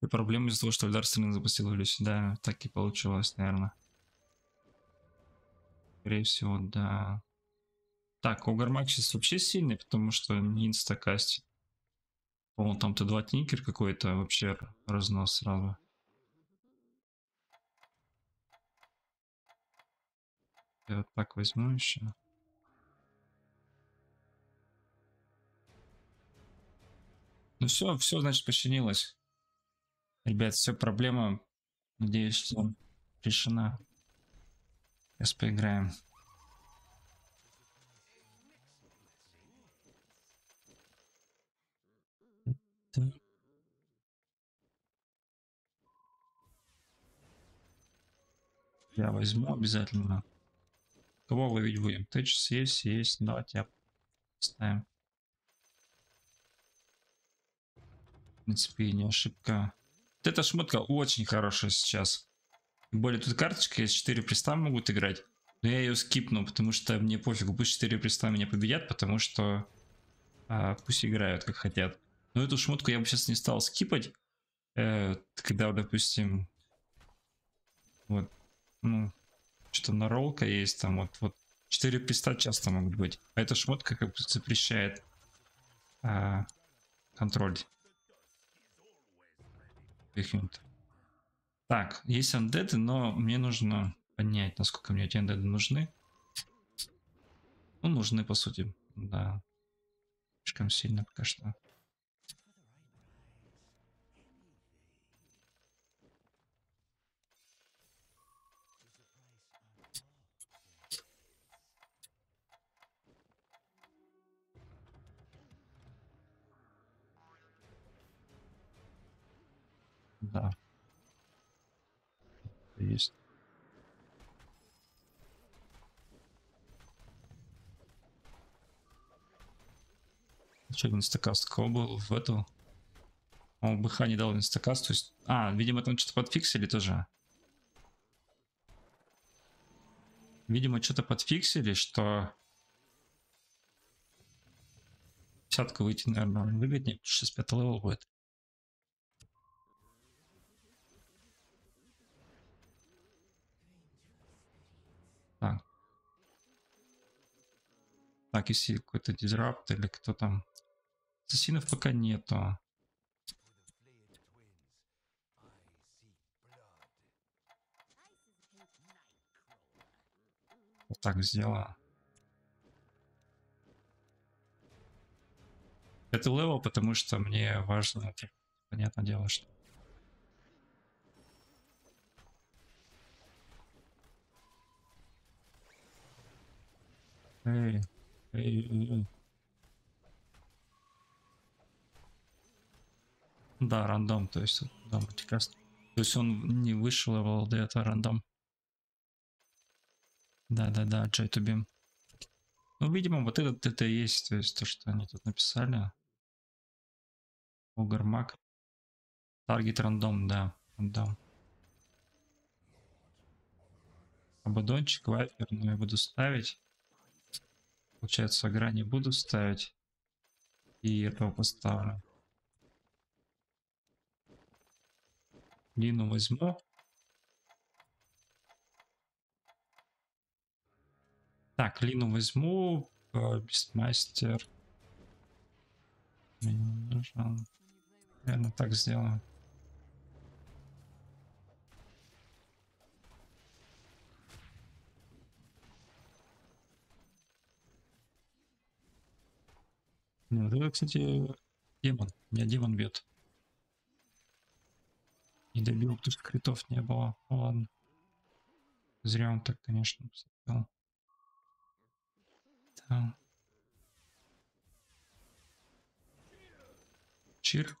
И проблема из-за того, что Эльдар Стрин запустил Илюсь. Да, так и получилось, наверное. Скорее всего, да. Так, Огармак сейчас вообще сильный, потому что не инстакастит. По-моему, там Т2 Тинкер какой-то, вообще разнос сразу. Я вот так возьму еще. Ну все, все, значит, починилось. Ребят, все, проблема, надеюсь, что решена. Сейчас поиграем. Я возьму обязательно. Кого ловить будем? Тэч есть, есть. Давайте я ставим. В принципе, не ошибка. Вот эта шмотка очень хорошая сейчас. Более тут карточка есть, 4 приста могут играть. Но я ее скипну, потому что мне пофигу, пусть 4 приста меня победят, потому что а, пусть играют как хотят. Но эту шмотку я бы сейчас не стал скипать. Э, когда, допустим, вот, ну, что-то наролка есть, там вот, вот 4 приста часто могут быть. А эта шмотка как бы запрещает а, контроль. Каким-то. Так, есть андеды, но мне нужно понять, насколько мне эти андеды нужны. Ну, нужны, по сути, да. Слишком сильно пока что. Что, instacast кого был в эту? Он БХ не дал instacast, то есть... А, видимо, там что-то подфиксили тоже. Видимо, что-то подфиксили, что... Десятку выйти, наверное, выгоднее, 65 level будет. Так. Так, если какой-то disrupt или кто там. Ассасинов пока нету. Вот так сделаю. Это level, потому что мне важно, понятное дело, что Эй, эй, эй. Да, random, то есть да, multicast. То есть он не вышел level, да, это random. Да-да-да, Джей Тубим. Ну, видимо, вот этот это и есть, то есть то, что они тут написали. Огр-маг. Target random, да, random. Абадончик, вайфер, ну я буду ставить. Получается, грани буду ставить. И этого поставлю. Лину возьму. Так, Лину возьму. Бестмастер. Наверное, так сделаю. Нет, это, кстати, демон. Меня демон бьет. Не добил, потому что критов не было. Ну, ладно. Зря он так, конечно, поступил. Да. Чир.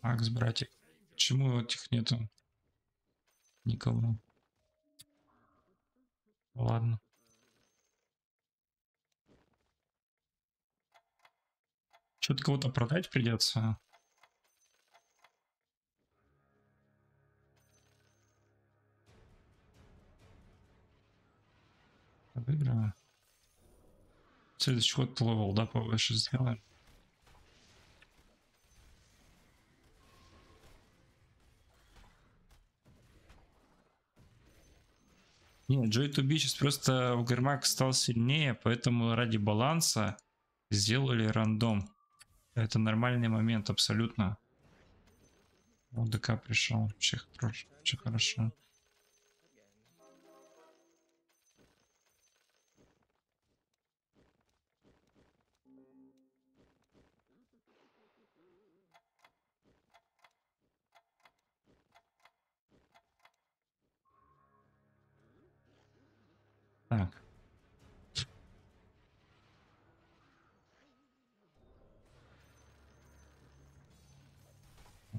Акс, братик. Почему этих нету? Никого. Ладно. Что-то кого-то продать придется. Выиграно. Следующий ход level, да, повыше сделаем. Нет, Joy to be сейчас просто Угермак стал сильнее, поэтому ради баланса сделали рандом. Это нормальный момент абсолютно. ОДК пришел, вообще хорошо. Вообще хорошо.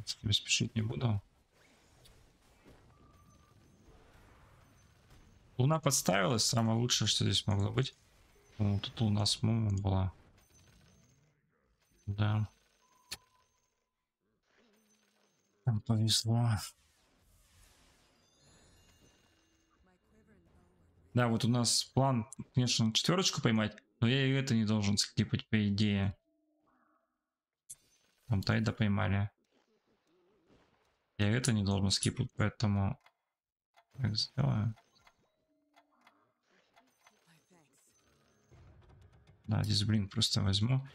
С тебе спешить не буду. Луна подставилась, самое лучшее, что здесь могло быть. Ну, тут луна с мумом была. Да. Там повезло. Да, вот у нас план, конечно, четверочку поймать, но я и это не должен скипать, по идее. Там Тайда поймали. Я это не должен скипать, поэтому... Так сделаю. Да, здесь блин просто возьму.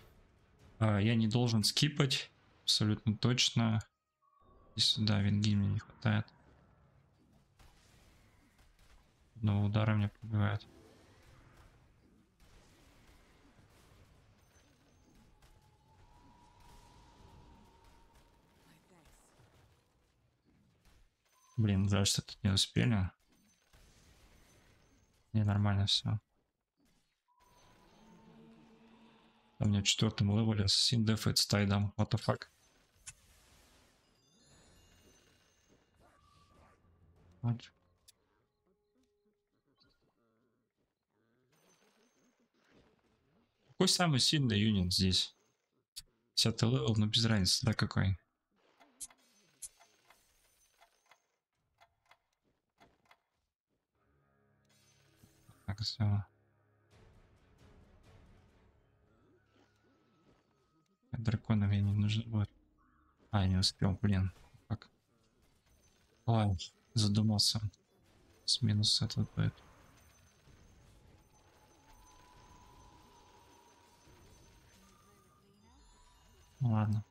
А, я не должен скипать, абсолютно точно. Здесь, да, винги мне не хватает. Одного удара меня пробивает. Блин, жаль, что тут не успели. Не, нормально все. У меня в четвертом левеле Ассасин дефает с тайдом. What the fuck? Какой самый сильный юнит здесь? 10 level, но без разницы, да какой? Так, все. Дракона мне не нужно будет. А, не успел, блин. Как? Ой, задумался. С минус этот будет. Ну ладно.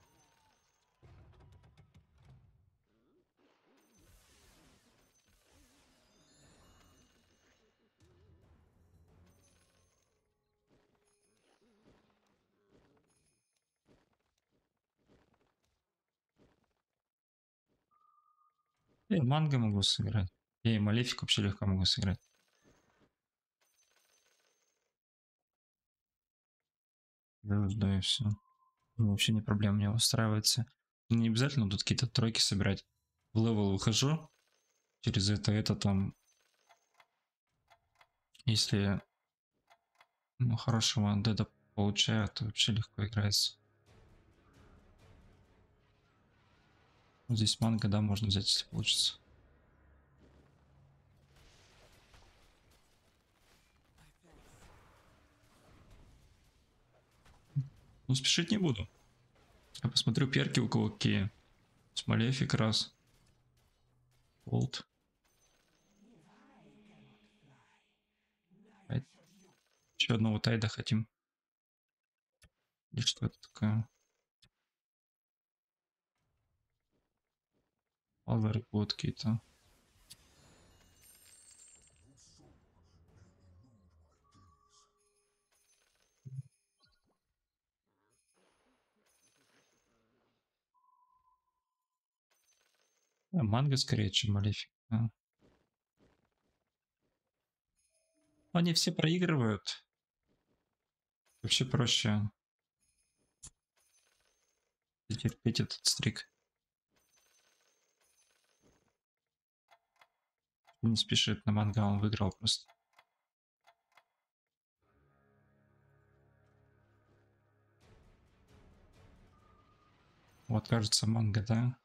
Я и манго могу сыграть. Я и малефик вообще легко могу сыграть. Да, и все. Ну, вообще не проблема, мне устраивается. Не обязательно тут какие-то тройки собирать. В level выхожу. Через это, это там... Если ну, хорошего деда получаю, то вообще легко играется. Здесь манго, да, можно взять, если получится. Ну, спешить не буду. Я посмотрю перки у кого какие. С Малефик раз. Волт. Еще одного тайда хотим. И что это такое? Будут какие-то. Да, манго скорее, чем малефик. Да. Они все проигрывают. Вообще проще терпеть этот стрик. Не спешит на манга, он выиграл просто. Вот кажется манга, да?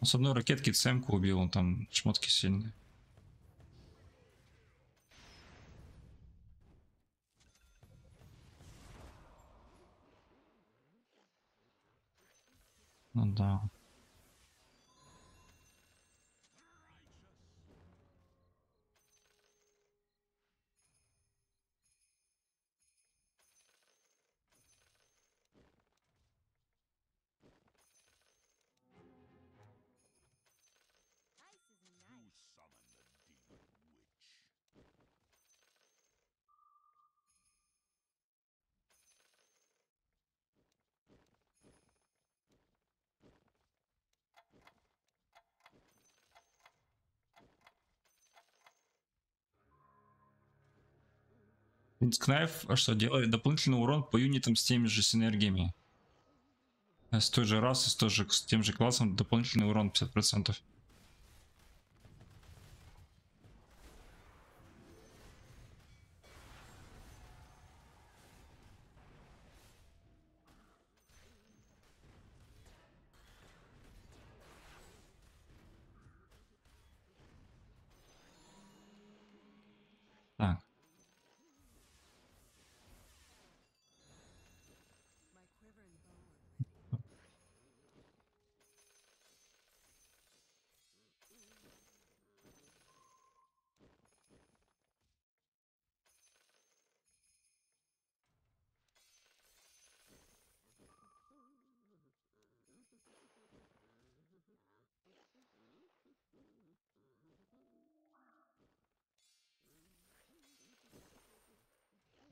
Он с одной ракетки цемку убил, он там шмотки сильные. Ну да. Кнайф а что делает? Дополнительный урон по юнитам с теми же синергиями. С той же расой, с, той же, с тем же классом дополнительный урон 50%.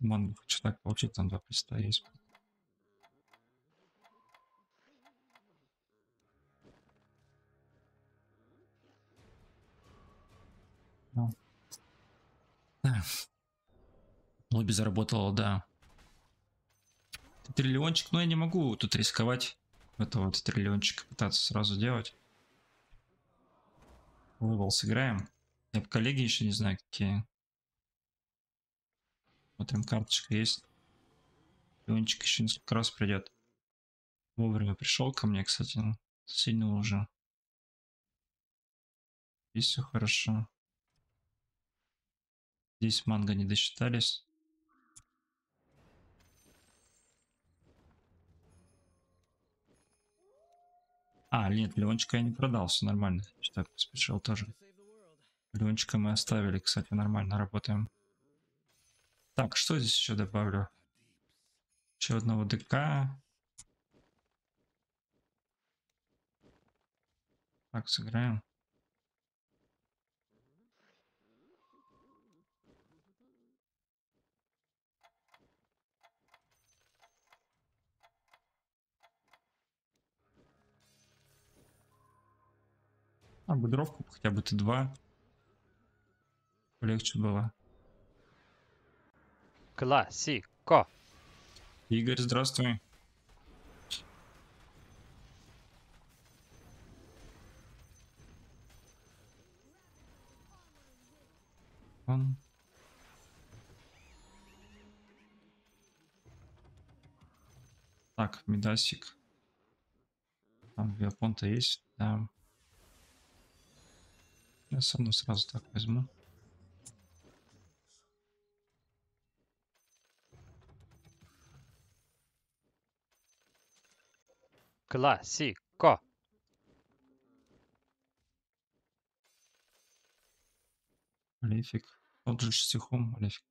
Мангу хочу так получить, там два приста есть. Ну. Да. Лобби заработало, да. Триллиончик, но я не могу тут рисковать. Это вот триллиончик пытаться сразу делать. Левел сыграем. Я по коллеги еще не знаю, какие. Смотрим, карточка есть. Леончик еще несколько раз придет. Вовремя пришел ко мне, кстати. Сильно уже. Здесь все хорошо. Здесь манго не досчитались. А, нет, Леончика я не продал, все нормально. Что так поспешил тоже. Леончика мы оставили, кстати, нормально работаем. Так, что здесь еще добавлю? Еще одного ДК. Так, сыграем. А, будровку хотя бы Т2. Полегче было. Классико. Игорь, здравствуй. Он. Так, Медасик. Там Виапонта есть, да. Я сам сразу так возьму. Классико. Малефик. Тот же стихом Малефик.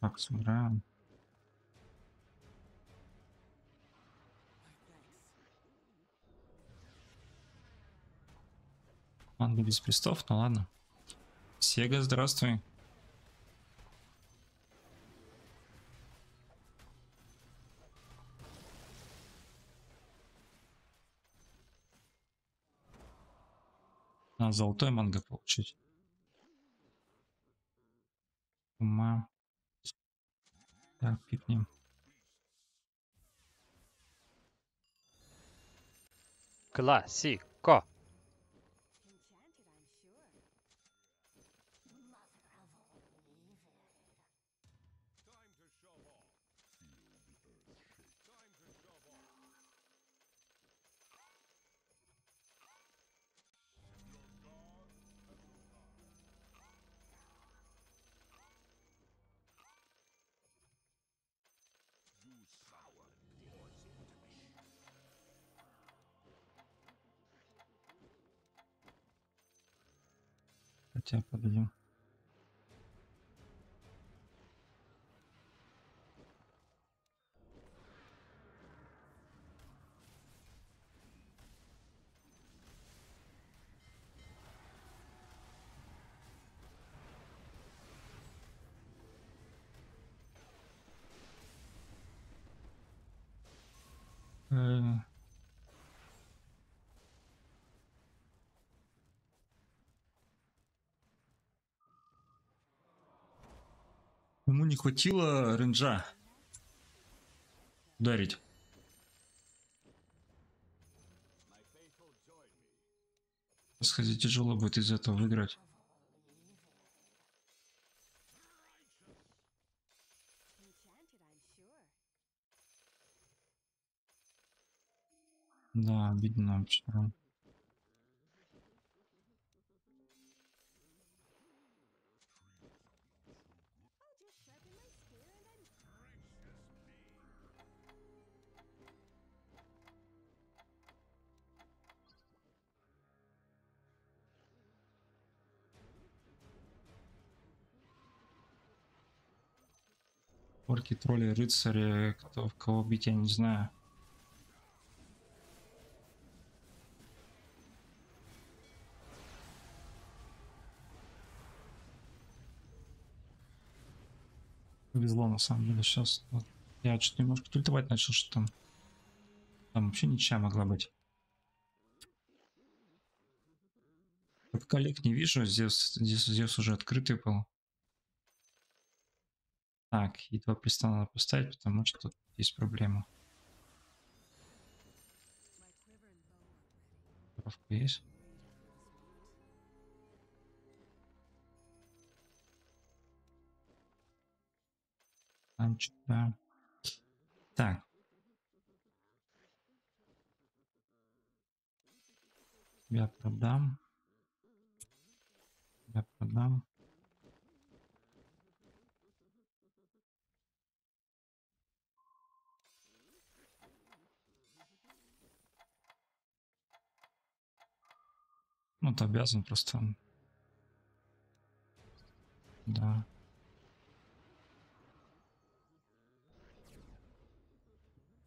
Так, сыграем. Манго без престов, ну ладно. Сега, здравствуй. Надо золотой манго получить. Ума. Так, пикнем. Классико. Тебя подойдем. Ему не хватило ренджа ударить. Сходи, тяжело будет из этого выиграть. Да, обидно вообще. Орки, тролли, рыцари, кто, кого бить, я не знаю. Повезло на самом деле сейчас. Я что-то немножко тультовать начал, что там. Там вообще ничья могла быть. Как коллег не вижу, здесь, здесь, здесь уже открытый был. Так, и два приста надо поставить, потому что есть проблема. Коровка есть? Танчик, да. Так. Я продам. Я продам. Ну, ты обязан просто. Да.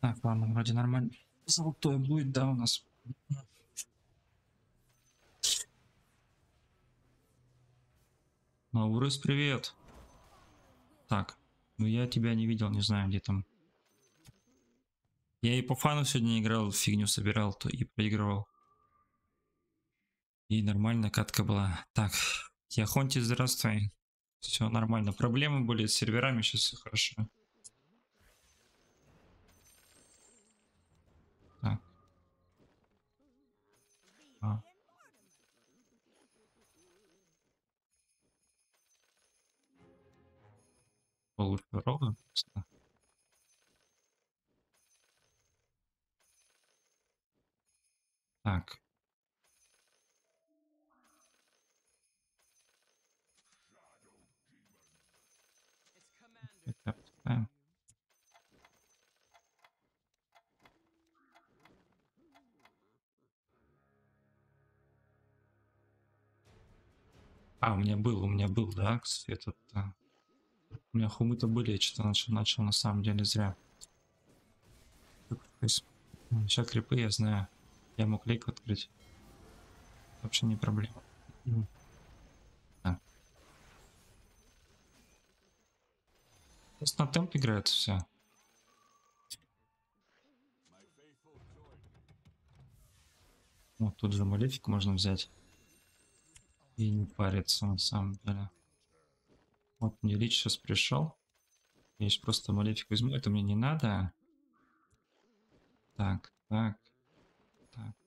Так, ладно, вроде нормально. Золотое будет, да, у нас. Наурыс, привет. Так, ну я тебя не видел, не знаю, где там. Я и по фану сегодня играл, фигню собирал, то и проигрывал. И нормально катка была. Так, Яхонти, здравствуй. Все нормально. Проблемы были с серверами, сейчас все хорошо. Так. А. Получше ровно просто. Так. А, у меня был, у меня был, да, этот... а, У меня хумы-то были, я что-то начал, начал на самом деле зря. Сейчас крипы, я знаю. Я мог лейк открыть. Вообще не проблема. М. Так. Просто на темп играет все. Вот тут же малефик можно взять. И не париться на самом деле. Вот мне Лич сейчас пришел. Я сейчас просто малефик возьму. Это мне не надо. Так, так, так.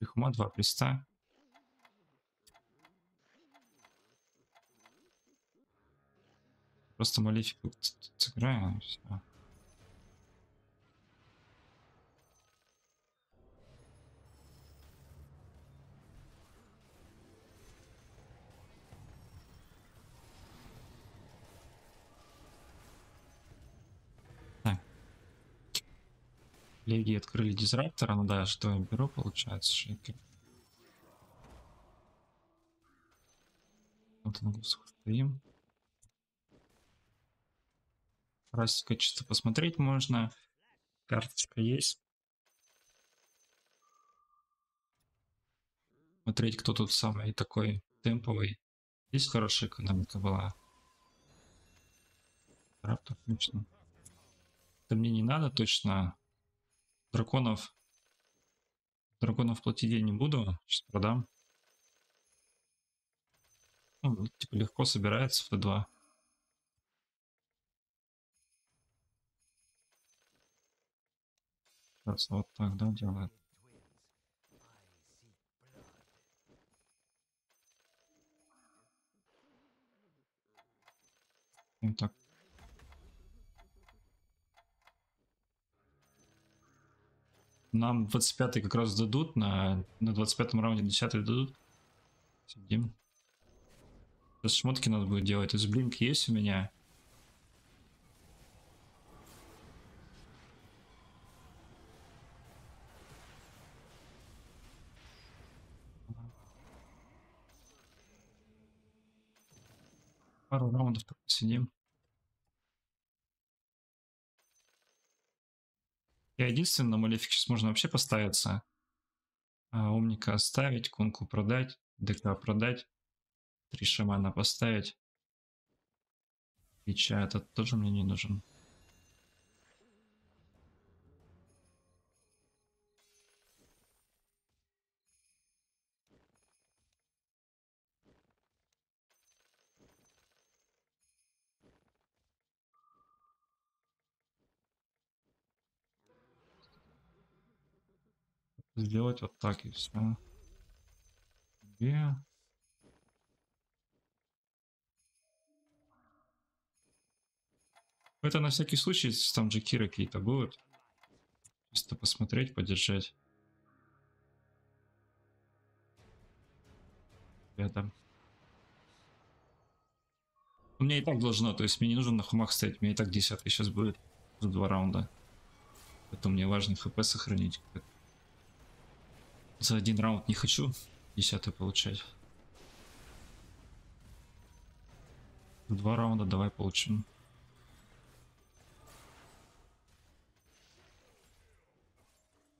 Ихума два приста. Просто малифику сыграем. Леги открыли дизраптора, ну да, что бюро получается, шейки. Вот он стоим. Растика чисто посмотреть можно. Карточка есть. Смотреть, кто тут самый такой темповый. Здесь хорошая экономика была. Раптор, отлично. Это мне не надо точно. Драконов. Драконов платить я не буду. Сейчас продам. Ну, типа легко собирается в Т2. Сейчас вот так, да, делает. И так. Нам 25 как раз дадут, на, на 25 раунде 10 дадут. Сидим. Сейчас шмотки надо будет делать. Из блинк есть у меня. Раундов сидим. Я единственный на малефик сейчас можно вообще поставиться. А, умника оставить, кунку продать, ДК продать, три шамана поставить. Ича этот тоже мне не нужен. Сделать вот так и все. Две. Это на всякий случай, если там джекиры какие-то будут. Просто посмотреть, подержать. Рядом. Меня и так должно, то есть мне не нужно на хумах стоять, мне и так десятка сейчас будет за два раунда. Поэтому мне важно хп сохранить. За один раунд не хочу десятый получать. Два раунда давай получим.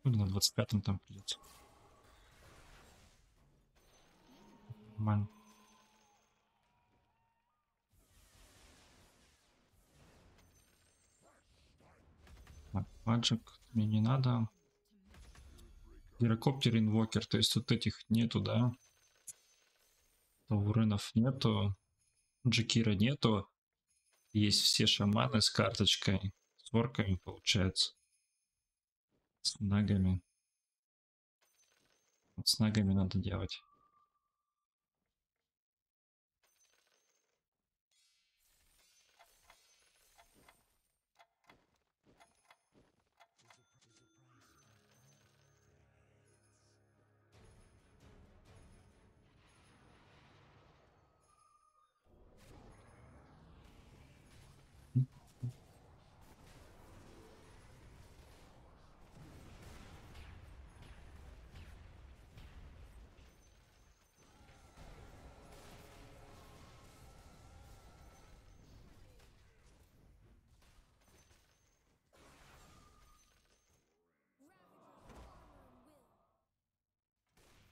Или на 25-м там придется. Нормально. Так, Маджик мне не надо. Гирокоптер, инвокер, то есть вот этих нету, да? Тауренов нету. Джекира нету. Есть все шаманы с карточкой. С орками получается. С нагами. Вот с нагами надо делать.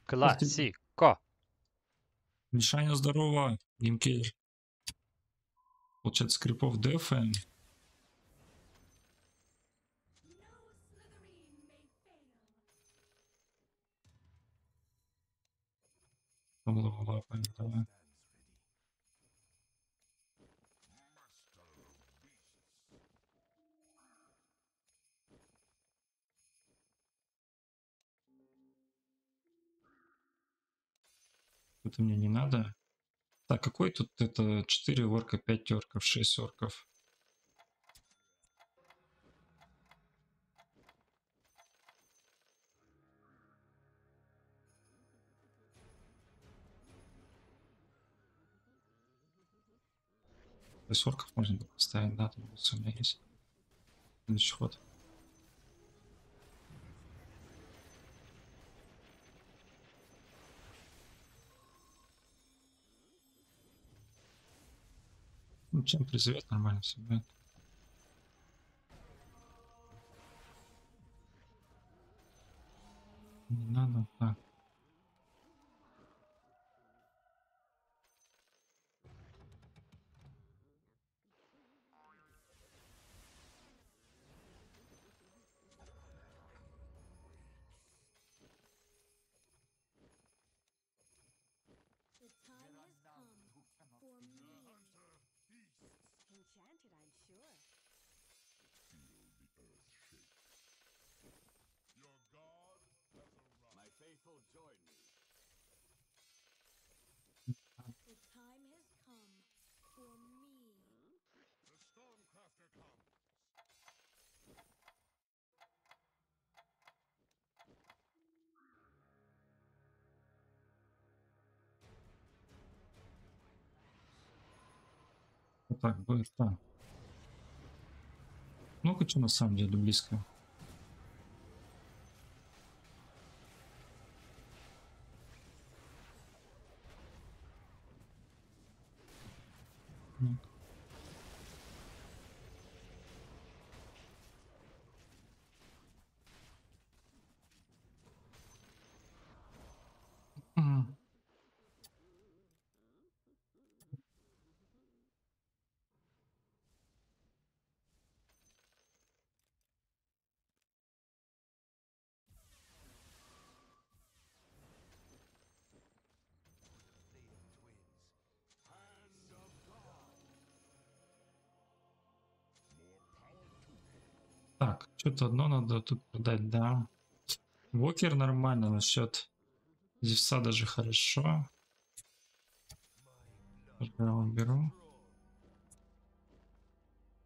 Класіко. Мішаня здорова, гімкей. Получается, скрипов дефаем. Лапаем, давай. Это мне не надо. Так, какой тут это 4 орка, 5 орков, 6 орков? Шесть орков можно поставить, да, там у меня есть. Следующий ход. Ну, чем призовет, нормально все будет. Не надо так. Так да. Ну-ка, что на самом деле близко. Так, что-то одно надо тут продать, да. Вокер нормально насчет Зевса даже хорошо. Беру, беру.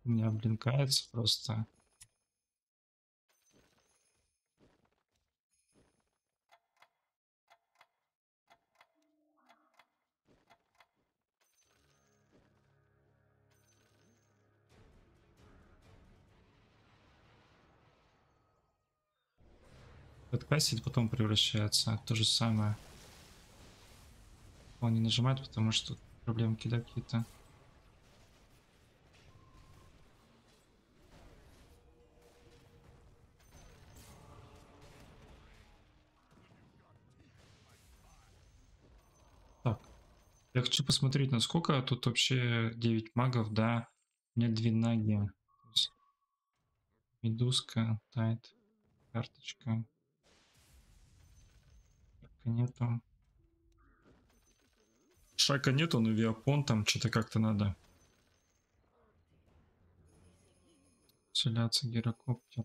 У меня блинкается просто. Подкасить потом превращается. То же самое. Он не нажимает, потому что проблемки да, какие-то. Так. Я хочу посмотреть, насколько тут вообще 9 магов, да. У меня две наги. То есть Медузка, тайт, карточка. Нету. Шака нету, но Виапон там что-то как-то надо. Селяться гирокоптер.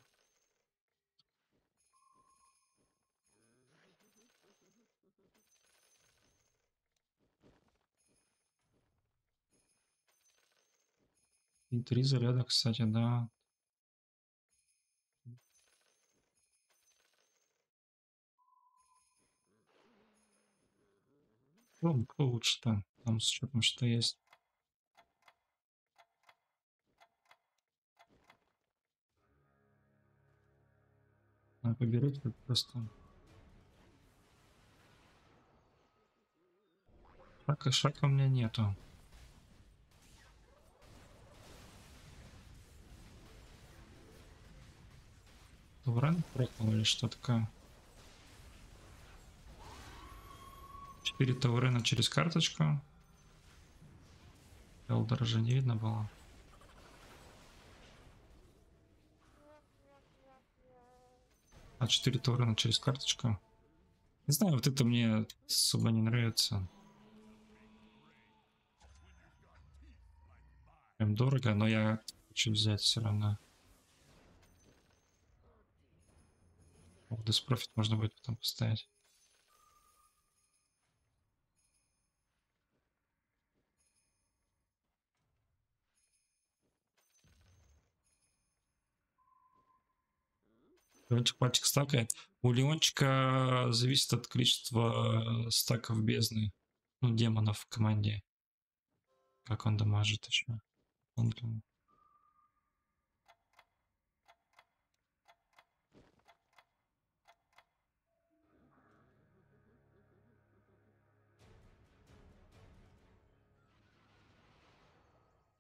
И три заряда, кстати, да. Ну, кто лучше там? Там с учетом, что есть. А поберете тут просто. Шака, шака у меня нету. Таврен прокнул или что такое? Четыре таврена через карточку. Элдера же не видно было. А 4 таврена через карточку. Не знаю, вот это мне особо не нравится. Прям дорого, но я хочу взять все равно. Диспрофит можно будет потом поставить. Пальчик стакает. У Леончика зависит от количества э, стаков бездны. Ну, демонов в команде. Как он дамажит еще. Он там...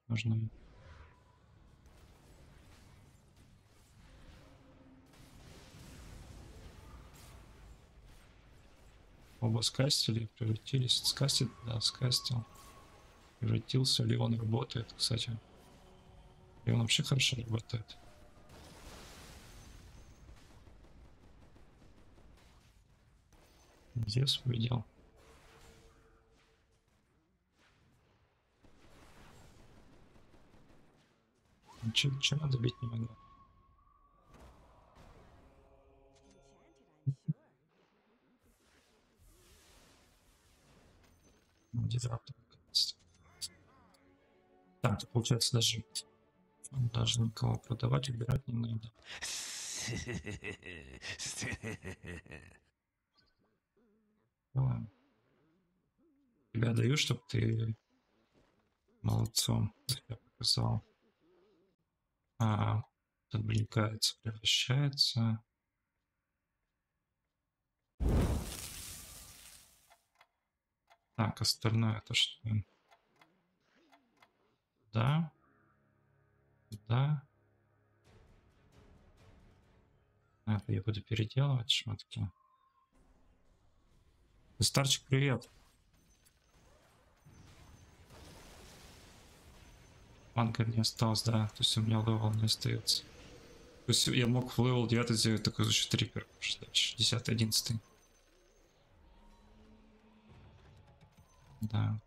нужно. Оба скастили, превратились. Скастит, да, скастил. Превратился, Леон работает, кстати. Леон вообще хорошо работает. Зевс победил. Ничего, ничего надо бить не могу. Дизраптор, наконец-то. Так, получается даже, даже никого продавать, убирать не надо. Делаем. Тебя даю, чтобы ты молодцом себя показал. А, отвлекается, превращается. Так, остальное это что? Да. Да. Это я буду переделывать шмотки. Старчик, привет. Манка не осталось, да. То есть у меня левел не остается. То есть я мог в левел 9 сделать такой за счет трипер. 10 11 Да.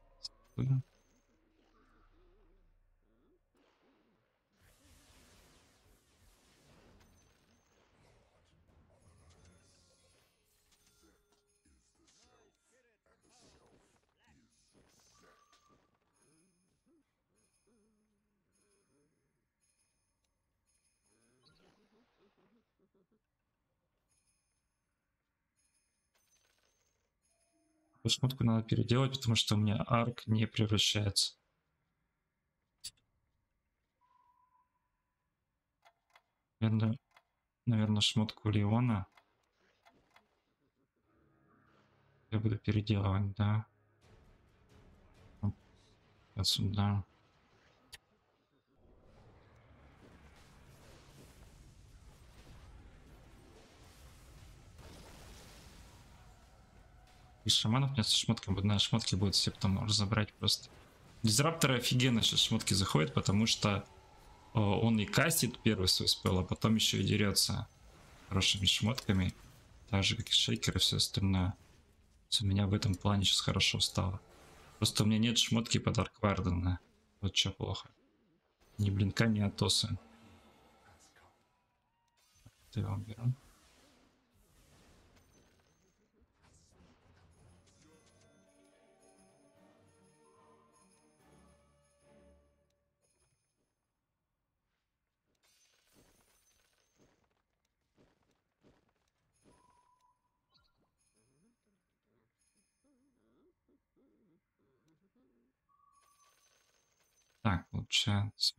Шмотку надо переделать, потому что у меня арк не превращается. Наверное, наверное шмотку Леона. Я буду переделывать, да. Вот Отсюда. Из шаманов мне со шмотками, на шмотки будет все потом разобрать просто. Дизрапторы офигенно сейчас шмотки заходят, потому что о, он и кастит первый свой спел, а потом еще и дерется хорошими шмотками. Так же, как и шейкер и все остальное. У меня в этом плане сейчас хорошо стало. Просто у меня нет шмотки под Арквардена. Вот что плохо. Ни блинка, ни атосы. Ты его беру. Так, получается.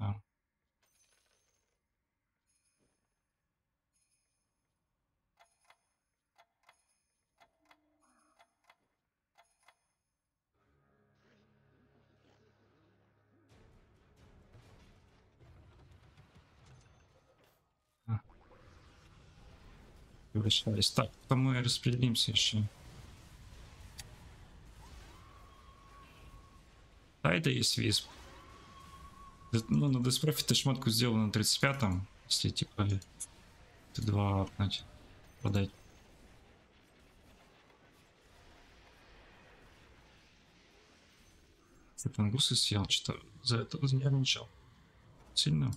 А. Превращались. Так, потом мы распределимся еще. Тайда есть висп. Да, Ну, на Деспрофи ты шмотку сделал на 35-м, если типа ты два апнуть, продать. Ты пангусы съел, что-то за это нервничал. Сильно?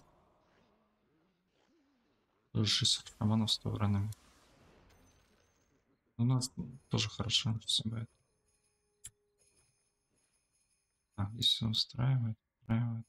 Тоже 60 романов с тавранами. У нас тоже хорошо все. Так, здесь все устраивает, устраивает.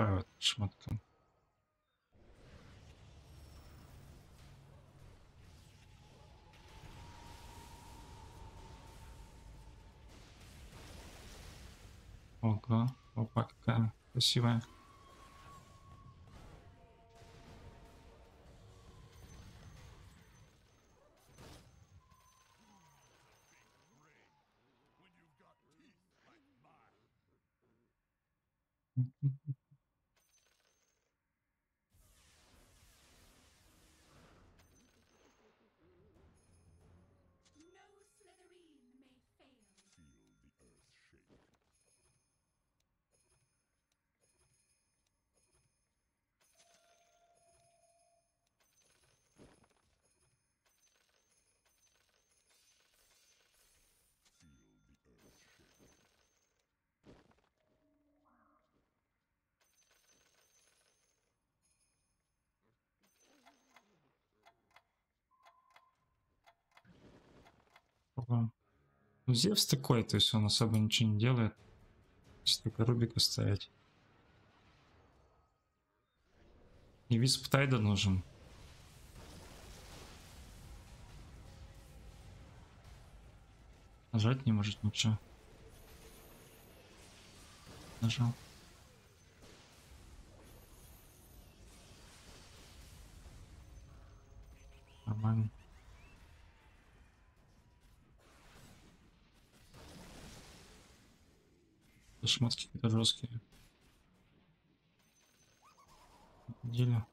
Устраивает шмотка. Ого, опа, какая красивая. Ну, Зевс такой, то есть он особо ничего не делает. Если только Рубика ставить. И Висп Тайда нужен. Нажать не может ничего. Нажал. Шмотки какие-то жесткие. Неделю.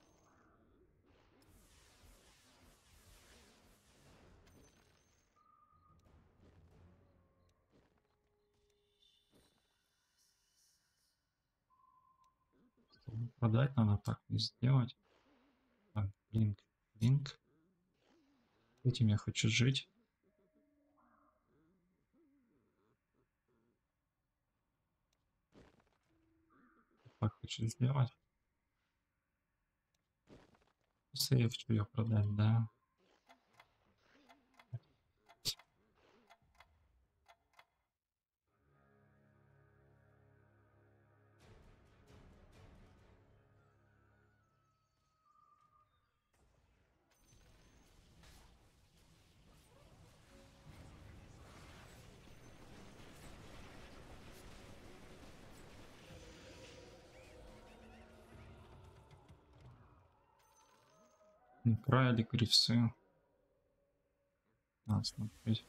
Продать надо так не сделать. Так, блинк, блинк. Этим я хочу жить. Так хочу сделать. Хочу ее продать, да. Крайли, кривцы. Надо смотреть.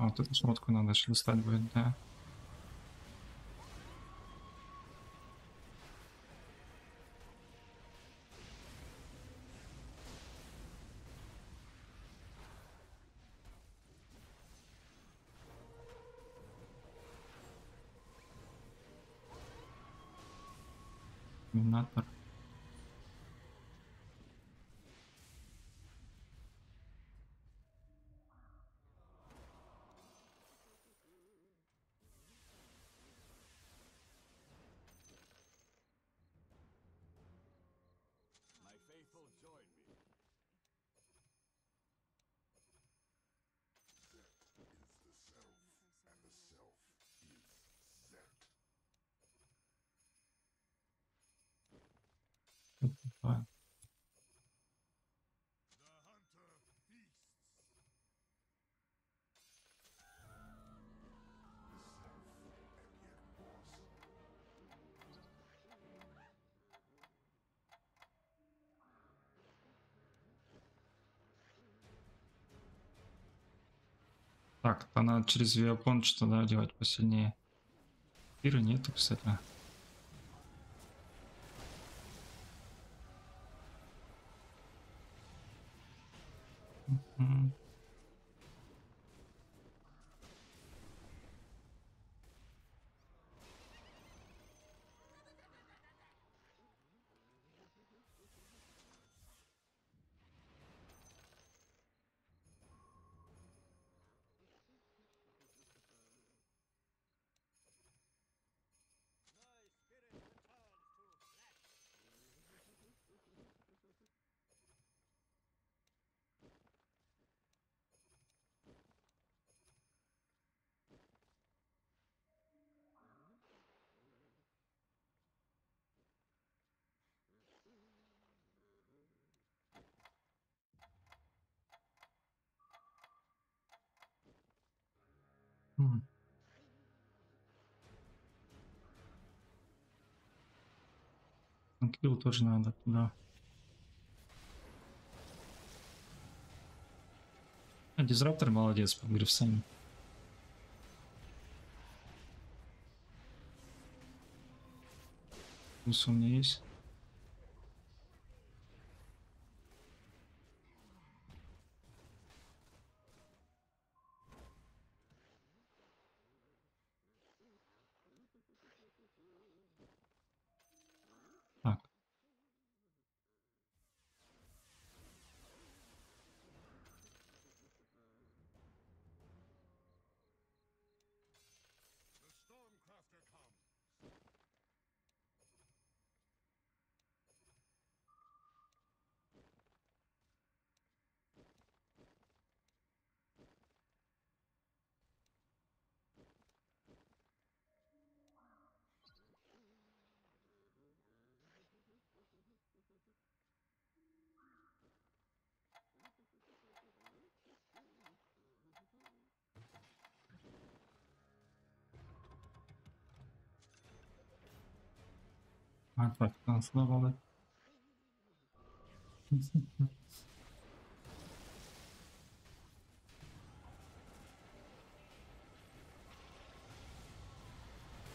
А, вот эту шмотку надо еще листать Так, то надо через Виапон что-то да, делать посильнее. Пира нету, кстати. Mm-hmm. Килл тоже надо туда. А, Дизраптор молодец, по грифсами. Плюс у меня есть. Надо сюда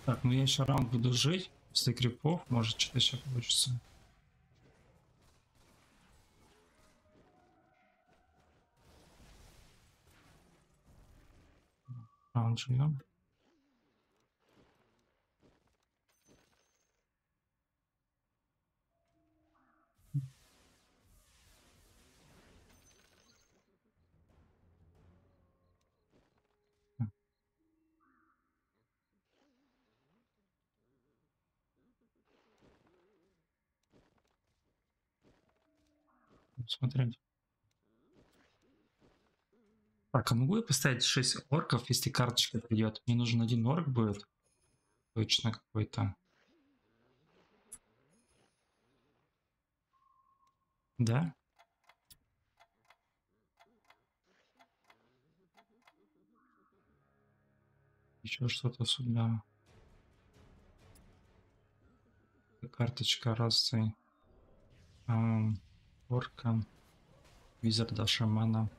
Так, ну я еще раунд буду жить. После крипов, может что-то еще получится. Раунд живем. Смотреть. Так, а могу я поставить 6 орков, если карточка придет? Мне нужен один орк будет. Точно какой-то. Да? Еще что-то сюда. Карточка расы. Ам, орка. Визарда шамана.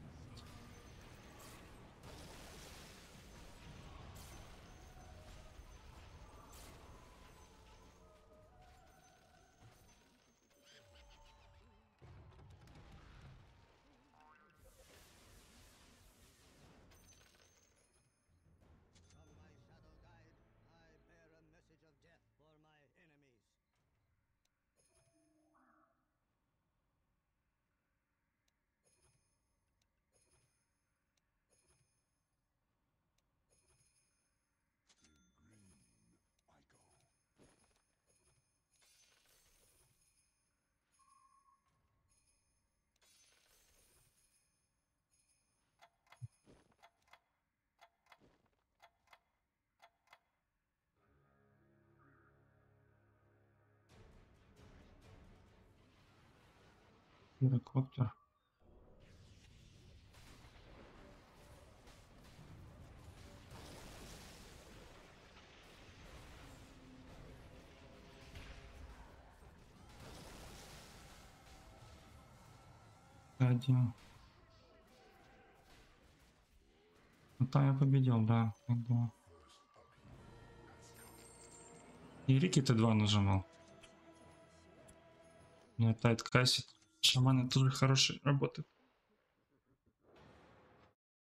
Гирокоптер. Один. Ну там я победил, да. я думаю. И Рики Т2 нажимал. Ну, тайт кассет. Шаманы тоже хорошие работают.